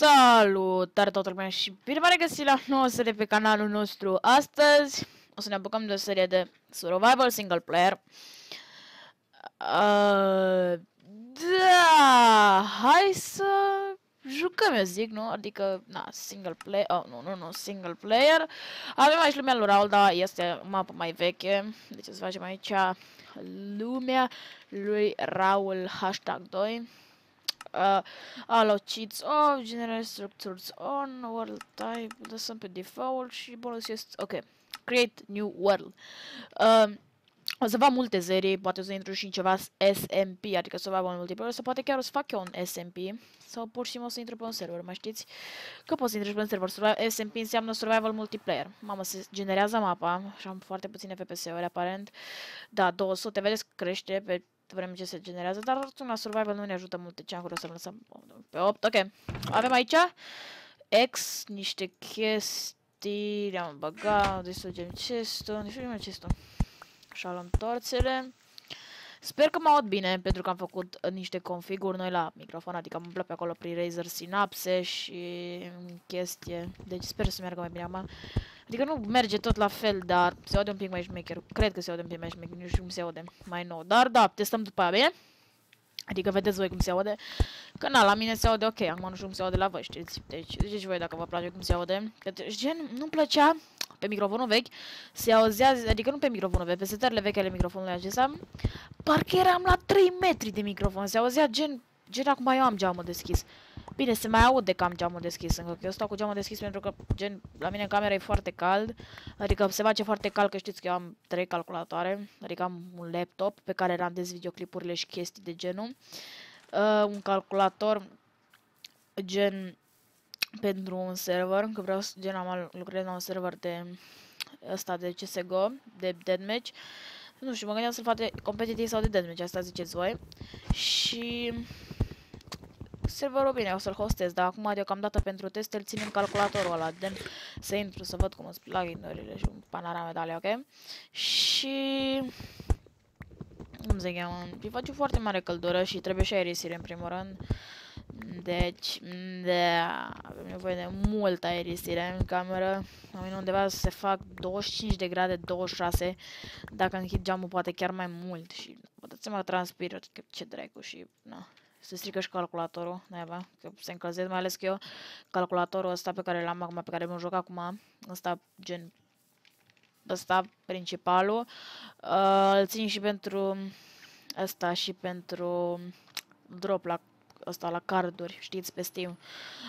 Salutare toată lumea și bine v-am regăsit la nouă serie pe canalul nostru. Astăzi o să ne apucăm de o serie de survival single player. Uh, da, hai să jucăm, eu zic, nu? Adică, na, single player, oh, nu, nu, nu, single player. Avem aici lumea lui Raul, dar este mapă mai veche. Deci să facem aici lumea lui Raul hashtag 2 uh, allow cheats off, generate structures on, world type, lăsăm pe default și bonus este, ok, create new world. Uh, o să fac multe serii, poate o să intru și în ceva SMP, adică survival multiplayer, sau poate chiar o să fac eu un SMP, sau pur și simplu o să intru pe un server, mai știți? Că poți să intri pe un server, survival, SMP înseamnă survival multiplayer. Mamă, se generează mapa, și am foarte puține FPS-uri aparent. Da, 200, vedeți, crește pe vreme ce se generează, dar oricum la survival nu ne ajută mult, ce am să lăsăm pe 8, ok. Avem aici X, niște chestii, le-am băgat, distrugem chestul, distrugem chestul. Așa luăm torțele. Sper că mă aud bine, pentru că am făcut uh, niște configuri noi la microfon, adică am umplut pe acolo prin Razer Synapse și chestie. Deci sper să meargă mai bine acum. Adică nu merge tot la fel, dar se aude un pic mai șmecher. Cred că se aude un pic mai șmecher, nu știu cum se aude mai nou. Dar da, testăm după aia, bine? Adică vedeți voi cum se aude. Că na, la mine se aude ok, acum nu știu cum se aude la voi, știți. Deci, ziceți voi dacă vă place cum se aude. Că, gen, nu-mi plăcea pe microfonul vechi, se auzea, adică nu pe microfonul vechi, pe setările vechi ale microfonului acesta, parcă eram la 3 metri de microfon, se auzea gen, gen acum eu am geamul deschis. Bine, se mai aude că am geamul deschis încă, că eu stau cu geamul deschis pentru că, gen, la mine în camera e foarte cald, adică se face foarte cald, că știți că eu am trei calculatoare, adică am un laptop pe care randez videoclipurile și chestii de genul, uh, un calculator gen pentru un server, că vreau să gen am lucrez la un server de ăsta de CSGO, de deathmatch. Nu știu, mă gândeam să-l fac competitiv sau de deathmatch, asta ziceți voi. Și serverul bine, o să-l hostez, dar acum deocamdată pentru test îl țin în calculatorul ăla, de să intru să văd cum îți plugin-urile și panorame de alea, ok? Și cum se cheamă, îi face foarte mare căldură și trebuie și aerisire în primul rând. Deci, da, avem nevoie de multă aerisire în cameră. La mine undeva se fac 25 de grade, 26. Dacă închid geamul, poate chiar mai mult. Și vă dați seama că transpir, că ce dracu și, na, se strică și calculatorul, naiba, că se încălzesc, mai ales că eu, calculatorul ăsta pe care l-am acum, pe care mă joc acum, ăsta gen, ăsta principalul, uh, îl țin și pentru ăsta și pentru drop la ăsta la carduri, știți, pe Steam.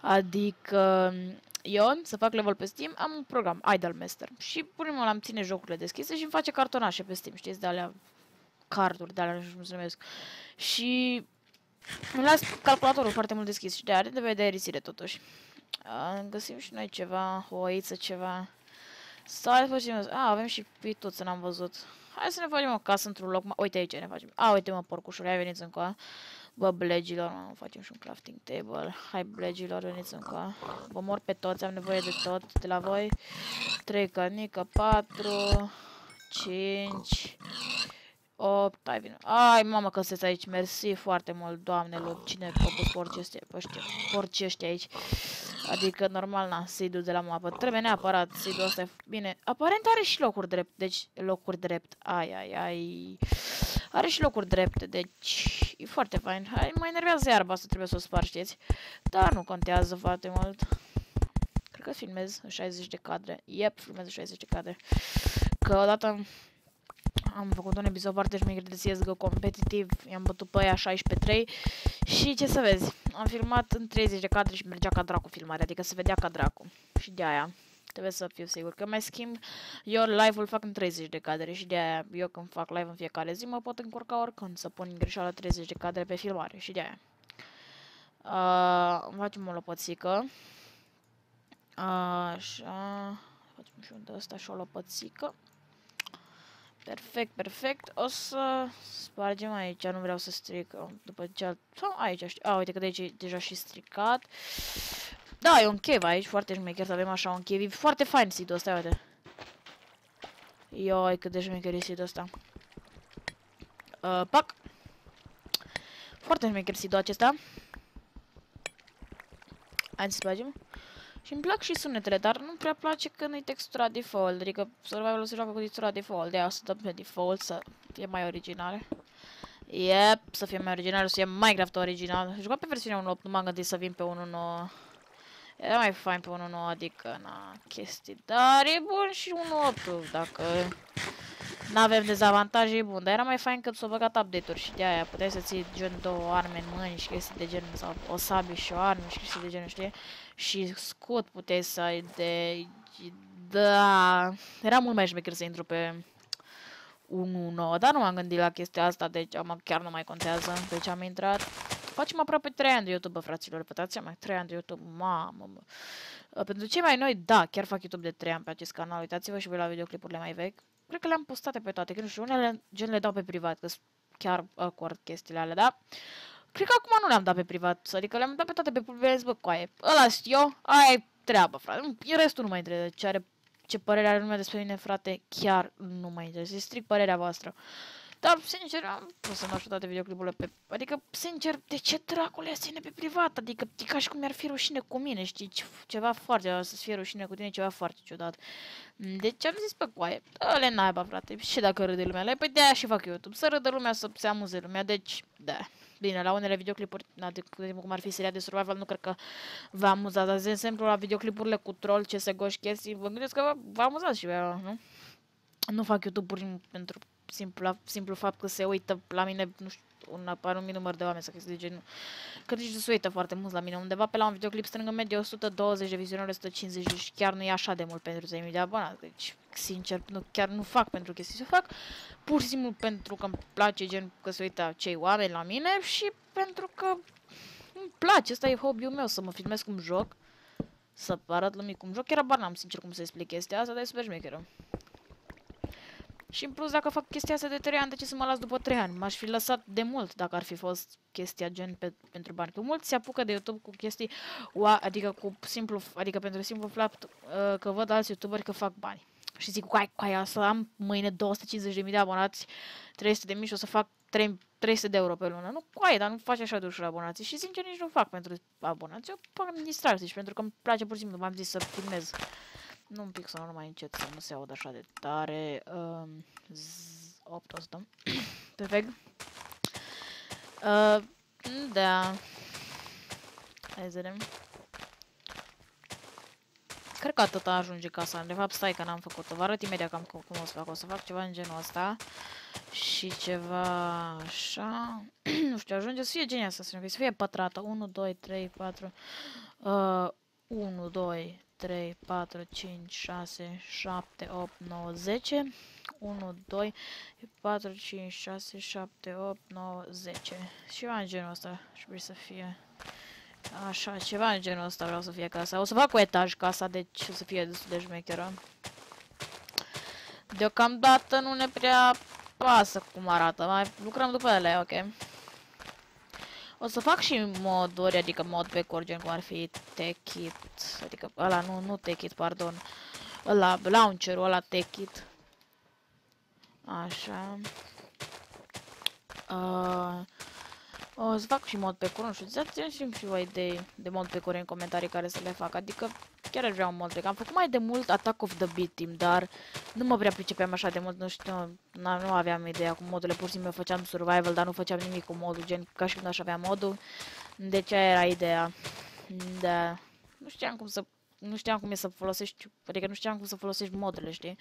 Adică eu, să fac level pe Steam, am un program, Idolmaster. Și primul am ține jocurile deschise și îmi face cartonașe pe Steam, știți, de alea carduri, de alea, nu știu cum se numesc. Și îmi las calculatorul foarte mult deschis și de are nevoie de aerisire totuși. Găsim și noi ceva, o oiță, ceva. Stai să facem, a, avem și pituță, n-am văzut. Hai să ne facem o casă într-un loc, uite aici ne facem. A, uite mă, porcușul, hai veniți încă. Bă, blegilor, mă, facem și un crafting table. Hai, blegilor, veniți încă. Vă mor pe toți, am nevoie de tot de la voi. 3 cărnică, 4, 5, 8, ai vine. Ai, mamă, că sunteți aici, mersi foarte mult, doamnelor, cine a pus porci ăștia, porci ăștia aici. Adică, normal, na, seed de la mapă. Trebuie neapărat seed-ul ăsta, bine. Aparent are și locuri drept, deci, locuri drept. Ai, ai, ai. Are și locuri drepte, deci e foarte fain. Hai, mă enervează iarba asta, trebuie să o spar, știți? Dar nu contează foarte mult. Cred că filmez 60 de cadre. Yep, filmez 60 de cadre. Că odată am făcut un episod foarte șmecher de CSGO competitiv, i-am bătut pe aia 16-3 și ce să vezi, am filmat în 30 de cadre și mergea ca dracu filmarea, adică se vedea ca dracu și de aia trebuie să fiu sigur că mai schimb eu live-ul fac în 30 de cadre și de aia eu când fac live în fiecare zi mă pot încurca oricând să pun în greșeală 30 de cadre pe filmare și de aia. Uh, facem o lopățică. Așa. Facem și un de ăsta și o lopățică. Perfect, perfect. O să spargem aici, nu vreau să stric după ce... Sau aici, știu. A, uite că de aici e deja și stricat. Da, e un chef aici, foarte șmecher să avem așa un chef. E foarte fain seed-ul ăsta, uite. Ioi, cât de șmecher e seed-ul ăsta. Uh, pac. Foarte șmecher seed-ul acesta. Hai să facem. Și îmi plac și sunetele, dar nu prea place când e textura default, adică survival se joacă cu textura default, de asta dăm pe default să fie mai originale. Yep, să fie mai original, să fie Minecraft original. Jucat pe versiunea 1.8, nu m-am gândit să vin pe 1.9. Era mai fain pe 1.9, adică, na, chestii. Dar e bun și 1.8, dacă n-avem dezavantaje, e bun. Dar era mai fain că s-au băgat update-uri și de aia puteai să ții gen două arme în mâini și chestii de gen, sau o sabie și o armă și chestii de gen, știi? Și scut puteai să ai de... Da, era mult mai șmecher să intru pe 1.9, dar nu m-am gândit la chestia asta, deci am, chiar nu mai contează, deci am intrat. Facem aproape 3 ani de YouTube, fraților, repetați mai 3 ani de YouTube, mamă, mă. Pentru cei mai noi, da, chiar fac YouTube de 3 ani pe acest canal, uitați-vă și voi la videoclipurile mai vechi. Cred că le-am postate pe toate, că nu știu, unele gen le dau pe privat, că chiar acord chestiile alea, da? Cred că acum nu le-am dat pe privat, adică le-am dat pe toate pe public, bă, coaie, ăla eu, aia e treabă, frate, restul nu mai trebuie, ce are ce părere are lumea despre mine, frate, chiar nu mă interesează. strict părerea voastră. Dar, sincer, am pus să mă ajut toate videoclipurile pe... Adică, sincer, de ce dracule ia ține pe privat? Adică, e ca și cum mi-ar fi rușine cu mine, știi? Ceva foarte, să fie rușine cu tine, ceva foarte ciudat. Deci am zis pe coaie, dă-le naiba, frate, și dacă râde lumea, păi de-aia și fac YouTube, să râdă lumea, să se amuze lumea, deci, da. Bine, la unele videoclipuri, na, de, cum ar fi seria de survival, nu cred că vă amuzați. Dar, de exemplu, la videoclipurile cu troll, CSGO și chestii, vă gândiți că vă amuzați și vă, nu? Nu fac YouTube-uri pentru simplu, simplu fapt că se uită la mine, nu știu, un anumit număr de oameni sau chestii de genul. Că nici nu se uită foarte mult la mine. Undeva pe la un videoclip strâng în medie 120 de vizionări, 150 și chiar nu e așa de mult pentru 10.000 de abonați. Deci, sincer, nu, chiar nu fac pentru chestii. Se fac pur și simplu pentru că îmi place gen că se uită cei oameni la mine și pentru că îmi place. Asta e hobby-ul meu, să mă filmez cum joc. Să arăt lumii cum joc. Chiar bar n-am sincer cum să explic chestia asta, dar e super șmecheră. Și în plus, dacă fac chestia asta de 3 ani, de ce să mă las după 3 ani? M-aș fi lăsat de mult dacă ar fi fost chestia gen pe, pentru bani. Că mulți se apucă de YouTube cu chestii, ua, adică cu simplu, adică pentru simplu fapt uh, că văd alți YouTuberi că fac bani. Și zic, cu aia să am mâine 250.000 de abonați, 300 de mii și o să fac 3, 300 de euro pe lună. Nu, cu aia, dar nu faci așa de ușor abonații. Și sincer nici nu fac pentru abonații, eu fac distracții și pentru că îmi place pur și simplu, v-am zis să filmez nu un pic să nu mai încet, să nu se aud așa de tare. Um, 8 o să dăm. Perfect. Uh, da. Hai să vedem. Cred că atât ajunge casa. De fapt, stai că n-am făcut-o. Vă arăt imediat cam cum o să fac. O să fac ceva în genul ăsta. Și ceva așa. nu știu, ajunge să fie genia asta. Să fie pătrată. 1, 2, 3, 4. Uh, 1, 2, 3, 4, 5, 6, 7, 8, 9, 10. 1, 2, 4, 5, 6, 7, 8, 9, 10. Ceva în genul ăsta trebuie să fie. Așa, ceva în genul ăsta vreau să fie casa. O să fac cu etaj casa, deci o să fie destul de șmecheră. Deocamdată nu ne prea pasă cum arată. Mai lucrăm după ele, ok. O să fac și moduri, adică mod pe gen cum ar fi Techit, adică ăla nu, nu Techit, pardon, ăla, launcherul ăla Techit. Așa. Uh, o să fac și mod pe curând și dați-mi și voi idei de mod pe curând în comentarii care să le fac, adică chiar aș vrea un mod pe Am făcut mai de mult Attack of the Beat Team, dar nu mă prea pricepeam așa de mult, nu știu, nu aveam ideea cu modurile, pur și simplu făceam survival, dar nu făceam nimic cu modul, gen ca și când aș avea modul. Deci aia era ideea. Da. Nu știam cum să nu știam cum e să folosești, adică nu știam cum să folosești modurile, știi?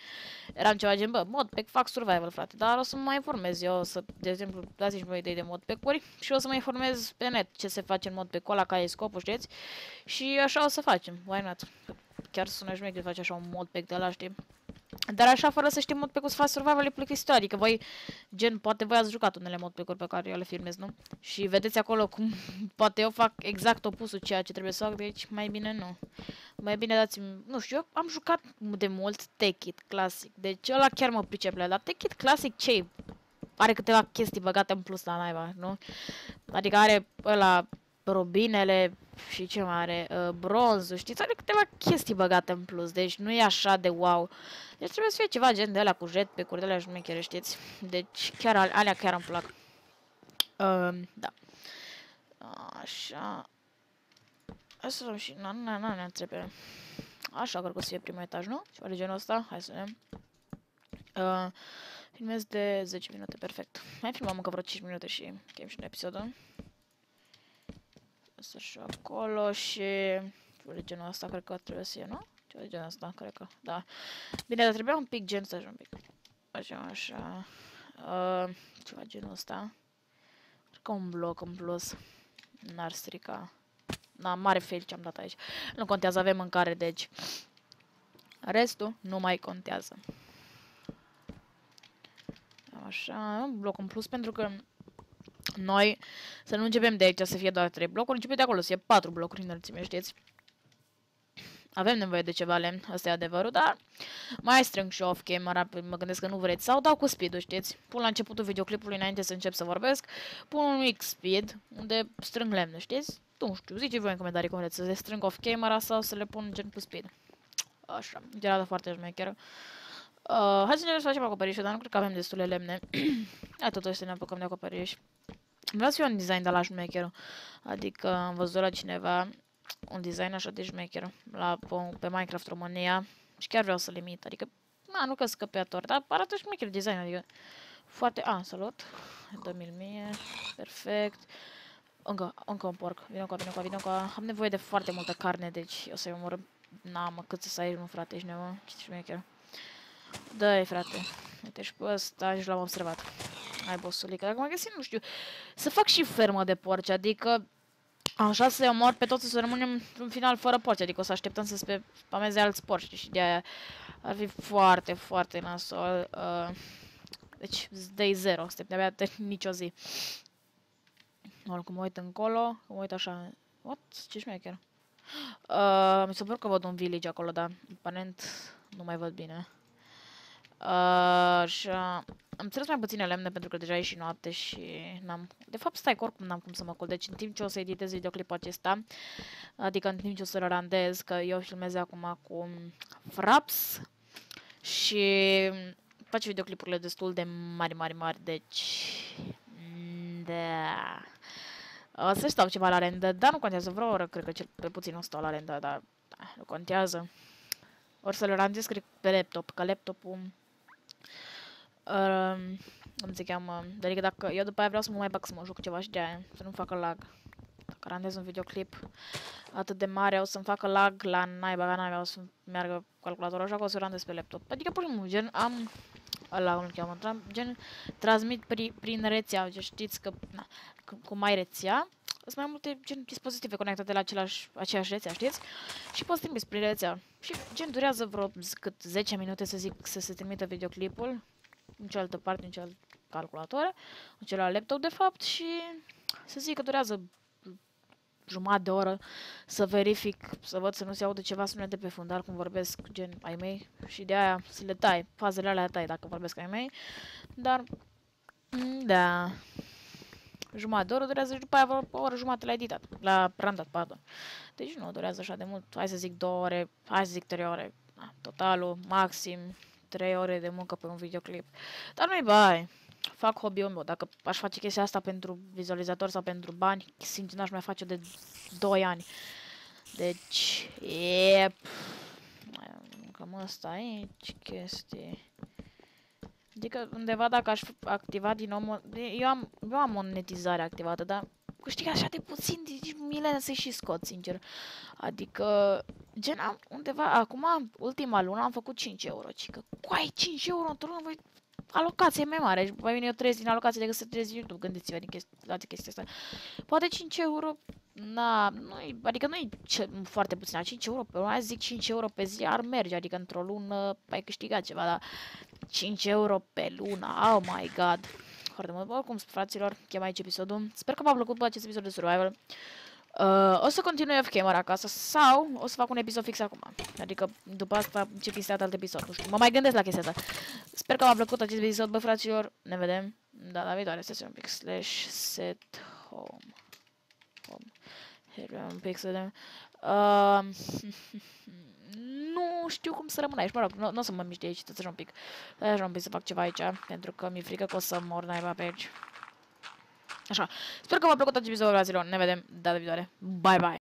Eram ceva gen, bă, mod pe fac survival, frate, dar o să mă mai informez eu, să, de exemplu, dați-mi o idei de mod pe curi și o să mă informez pe net ce se face în mod pe cola, care e scopul, știți? Și așa o să facem, why not? Chiar sună șmecher de face așa un mod pe de la, știi? Dar așa, fără să știm mod pe cum să faci survival, e plictisitor. Adică voi, gen, poate voi ați jucat unele mod pe pe care eu le filmez, nu? Și vedeți acolo cum poate eu fac exact opusul ceea ce trebuie să fac, deci mai bine nu. Mai bine dați-mi, nu știu, eu am jucat de mult Take It Classic, deci ăla chiar mă pricep la, dar Take It Classic ce Are câteva chestii băgate în plus la naiba, nu? Adică are ăla robinele și ce mai are, uh, bronzul, știți, are câteva chestii băgate în plus, deci nu e așa de wow. Deci trebuie să fie ceva gen de alea cu jet pe curdele șmechere, știți? Deci chiar alea chiar îmi plac. Uh, da. Așa. Hai să luăm și... Na, na, na, ne trebuie. Așa, cred că o să fie primul etaj, nu? Ceva de genul ăsta? Hai să vedem. Uh, filmez de 10 minute, perfect. Mai filmăm încă vreo 5 minute și chem și un episodul. Asta și acolo și... Ceva de genul ăsta, cred că trebuie să fie, nu? Ceva de genul ăsta, cred că, da. Bine, dar trebuia un pic gen să un pic. Așa, așa. Uh, ceva genul ăsta. Cred că un bloc în plus. N-ar strica. Na, mare fail ce am dat aici. Nu contează, avem mâncare, deci... Restul nu mai contează. Așa, un bloc în plus pentru că noi să nu începem de aici să fie doar 3 blocuri, începem de acolo să fie 4 blocuri înălțime, știți? Avem nevoie de ceva lemn, asta e adevărul, dar mai strâng și off camera, mă gândesc că nu vreți. Sau dau cu speed știți? Pun la începutul videoclipului înainte să încep să vorbesc, pun un mic speed, unde strâng lemn, știți? Nu știu, zice voi în comentarii cum vreți să le strâng off camera sau să le pun gen cu speed. Așa, de arată foarte șmecheră. Uh, hai să ne facem acoperișul, dar nu cred că avem destule lemne. hai totuși să ne apucăm de acoperiș. Vreau să fiu un design de la șmecherul. Adică am văzut la cineva un design așa de șmecher la, pe Minecraft România și chiar vreau să-l imit. Adică, na, nu că scăpeator, dar arată șmecher design, adică foarte... A, salut! 2000 mie, perfect. Încă, încă un porc. Vino cu, vino cu, vino cu. Am nevoie de foarte multă carne, deci o să-i omor. N-am cât să ai, nu, frate, ești nebun. Ce șmecher. Dă-i, frate. Uite și pe ăsta și l-am observat. Hai, bossulică. Dacă mă găsim, nu știu, să fac și fermă de porci, adică Așa să omor pe toți să rămânem în final fără porci, adică o să așteptăm să se spameze alți porci și de aia ar fi foarte, foarte nasol. Uh, deci, day zero, suntem de-abia de nicio zi. Oricum mă uit încolo, mă uit așa, what? Ce șmecher? Uh, mi se pare că văd un village acolo, dar aparent nu mai văd bine. Uh, așa, am ținut mai puține lemne pentru că deja e și noapte și n-am... De fapt, stai că oricum n-am cum să mă culc. Deci în timp ce o să editez videoclipul acesta, adică în timp ce o să randez, că eu filmez acum cu Fraps și face videoclipurile destul de mari, mari, mari, deci... Da... O să stau ceva la randă, dar nu contează, vreo oră, cred că cel pe puțin o stau la randă, dar da, nu contează. Or să le randez, cred, pe laptop, că laptopul Uh, cum se cheamă, adică dacă eu după aia vreau să mă mai bag să mă joc ceva și de aia, să nu facă lag. Dacă randez un videoclip atât de mare, o să-mi facă lag la naiba, la naiba, o să meargă calculatorul, așa că o să randez pe laptop. Adică, pur și simplu, gen, am ăla cum cheamă, gen, transmit pri, prin rețea, deci știți că, na, cu mai rețea, sunt mai multe gen dispozitive conectate la același, aceeași rețea, știți? Și poți trimite prin rețea. Și gen durează vreo cât 10 minute să zic să se trimită videoclipul în cealaltă parte, în cealaltă calculator, în celălalt laptop, de fapt, și să zic că durează jumătate de oră să verific, să văd să nu se audă ceva sunete pe fundal cum vorbesc gen ai mei și de aia să le tai, fazele alea tai dacă vorbesc ai mei, dar mm, da, jumătate de oră durează și după aia o oră jumătate la editat, la randat, pardon. Deci nu durează așa de mult, hai să zic două ore, hai să zic trei ore, totalul, maxim, 3 ore de muncă pe un videoclip. Dar nu-i bai. Fac hobby-ul meu. Dacă aș face chestia asta pentru vizualizator sau pentru bani, sincer n-aș mai face de 2 ani. Deci, yep. Cam asta aici, chestii. Adică undeva dacă aș activa din nou, eu am, eu am monetizare activată, dar câștig așa de puțin, deci mi le să și scot, sincer. Adică, gen, am undeva, acum, ultima lună, am făcut 5 euro, ci că, coai, 5 euro într-o lună, voi, alocație mai mare, și mai bine eu trăiesc din alocație decât să trăiesc din YouTube, gândiți-vă din chestia, la chestia asta. Poate 5 euro, na, nu adică nu e foarte puțin, 5 euro pe lună, zic 5 euro pe zi ar merge, adică într-o lună ai câștigat ceva, dar 5 euro pe lună, oh my god foarte mult. Oricum, fraților, chem aici episodul. Sper că v-a plăcut pe acest episod de survival. Uh, o să continui off camera acasă sau o să fac un episod fix acum. Adică după asta ce fi alt episod, nu știu. Mă mai gândesc la chestia asta. Sper că v-a plăcut acest episod, bă fraților. Ne vedem data viitoare. Să un pic slash set home. Home. Here un pic să vedem. Uh, nu știu cum să rămân aici. Mă rog, nu, nu o să mă mișc de aici, să un pic. Să un pic să fac ceva aici, pentru că mi-e frică că o să mor naiba pe aici. Așa. Sper că v-a plăcut acest episod, fraților. Ne vedem data viitoare. Bye, bye!